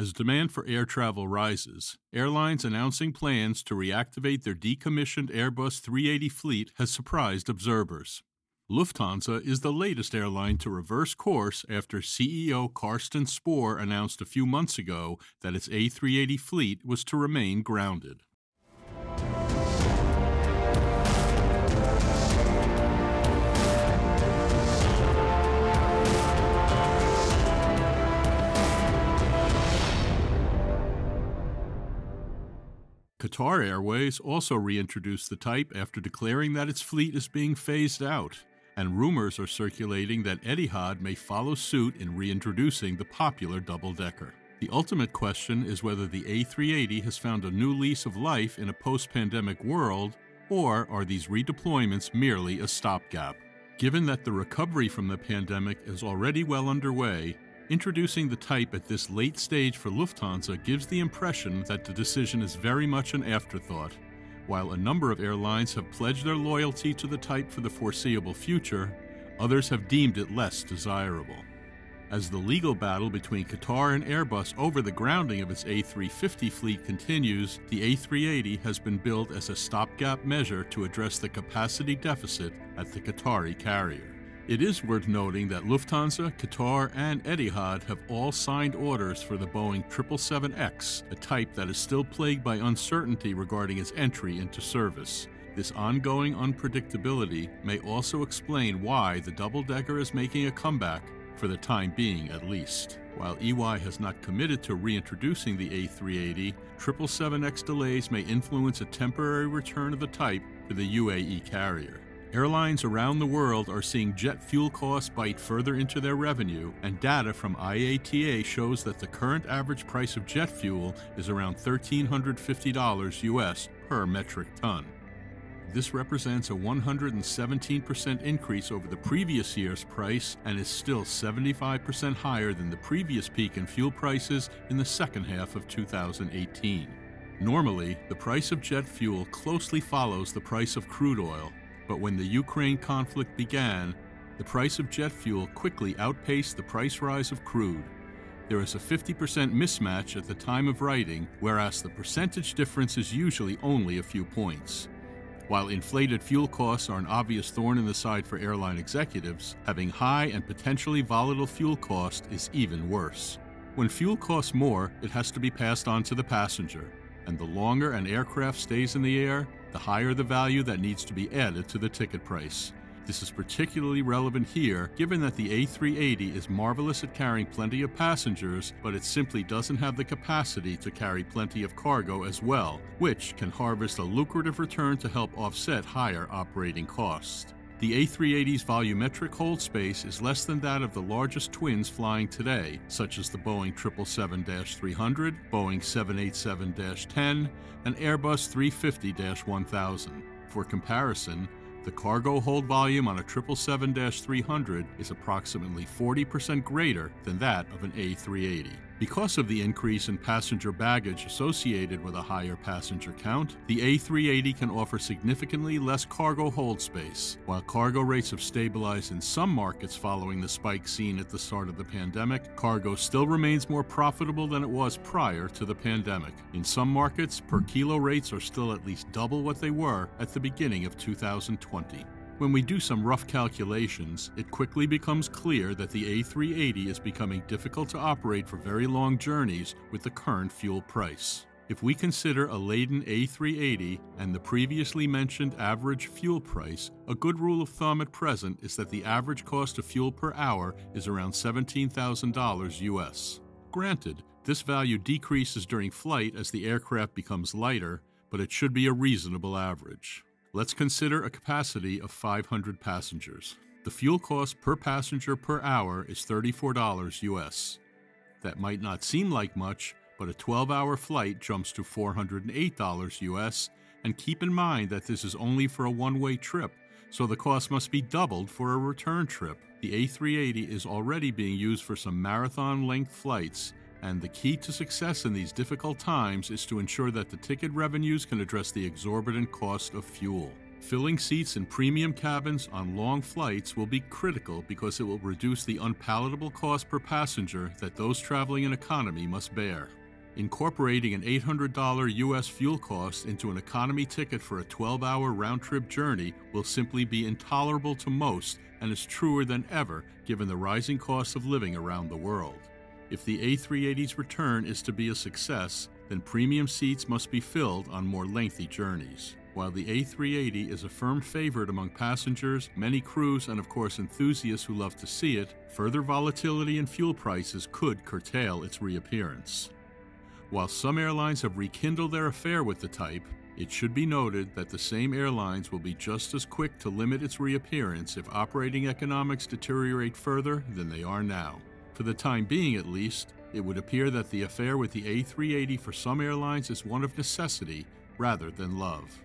As demand for air travel rises, airlines announcing plans to reactivate their decommissioned Airbus 380 fleet has surprised observers. Lufthansa is the latest airline to reverse course after CEO Carsten Spohr announced a few months ago that its A380 fleet was to remain grounded. Qatar Airways also reintroduced the type after declaring that its fleet is being phased out, and rumors are circulating that Etihad may follow suit in reintroducing the popular double decker. The ultimate question is whether the A380 has found a new lease of life in a post pandemic world, or are these redeployments merely a stopgap? Given that the recovery from the pandemic is already well underway, Introducing the type at this late stage for Lufthansa gives the impression that the decision is very much an afterthought. While a number of airlines have pledged their loyalty to the type for the foreseeable future, others have deemed it less desirable. As the legal battle between Qatar and Airbus over the grounding of its A350 fleet continues, the A380 has been built as a stopgap measure to address the capacity deficit at the Qatari carrier. It is worth noting that Lufthansa, Qatar, and Etihad have all signed orders for the Boeing 777X, a type that is still plagued by uncertainty regarding its entry into service. This ongoing unpredictability may also explain why the double decker is making a comeback, for the time being at least. While EY has not committed to reintroducing the A380, 777X delays may influence a temporary return of the type to the UAE carrier. Airlines around the world are seeing jet fuel costs bite further into their revenue, and data from IATA shows that the current average price of jet fuel is around $1,350 US per metric ton. This represents a 117% increase over the previous year's price and is still 75% higher than the previous peak in fuel prices in the second half of 2018. Normally, the price of jet fuel closely follows the price of crude oil, but when the Ukraine conflict began, the price of jet fuel quickly outpaced the price rise of crude. There is a 50% mismatch at the time of writing, whereas the percentage difference is usually only a few points. While inflated fuel costs are an obvious thorn in the side for airline executives, having high and potentially volatile fuel cost is even worse. When fuel costs more, it has to be passed on to the passenger, and the longer an aircraft stays in the air, the higher the value that needs to be added to the ticket price. This is particularly relevant here, given that the A380 is marvelous at carrying plenty of passengers, but it simply doesn't have the capacity to carry plenty of cargo as well, which can harvest a lucrative return to help offset higher operating costs. The A380's volumetric hold space is less than that of the largest twins flying today, such as the Boeing 777 300, Boeing 787 10, and Airbus 350 1000. For comparison, the cargo hold volume on a 777 300 is approximately 40% greater than that of an A380. Because of the increase in passenger baggage associated with a higher passenger count, the A380 can offer significantly less cargo hold space. While cargo rates have stabilized in some markets following the spike seen at the start of the pandemic, cargo still remains more profitable than it was prior to the pandemic. In some markets, per kilo rates are still at least double what they were at the beginning of 2020. When we do some rough calculations, it quickly becomes clear that the A380 is becoming difficult to operate for very long journeys with the current fuel price. If we consider a laden A380 and the previously mentioned average fuel price, a good rule of thumb at present is that the average cost of fuel per hour is around $17,000 US. Granted, this value decreases during flight as the aircraft becomes lighter, but it should be a reasonable average. Let's consider a capacity of 500 passengers. The fuel cost per passenger per hour is $34 US. That might not seem like much, but a 12 hour flight jumps to $408 US, and keep in mind that this is only for a one way trip, so the cost must be doubled for a return trip. The A380 is already being used for some marathon length flights, and the key to success in these difficult times is to ensure that the ticket revenues can address the exorbitant cost of fuel. Filling seats in premium cabins on long flights will be critical because it will reduce the unpalatable cost per passenger that those traveling in economy must bear. Incorporating an $800 U.S. fuel cost into an economy ticket for a 12 hour round trip journey will simply be intolerable to most and is truer than ever given the rising cost of living around the world. If the A380's return is to be a success, then premium seats must be filled on more lengthy journeys. While the A380 is a firm favorite among passengers, many crews, and of course enthusiasts who love to see it, further volatility in fuel prices could curtail its reappearance. While some airlines have rekindled their affair with the type, it should be noted that the same airlines will be just as quick to limit its reappearance if operating economics deteriorate further than they are now. For the time being, at least, it would appear that the affair with the A380 for some airlines is one of necessity rather than love.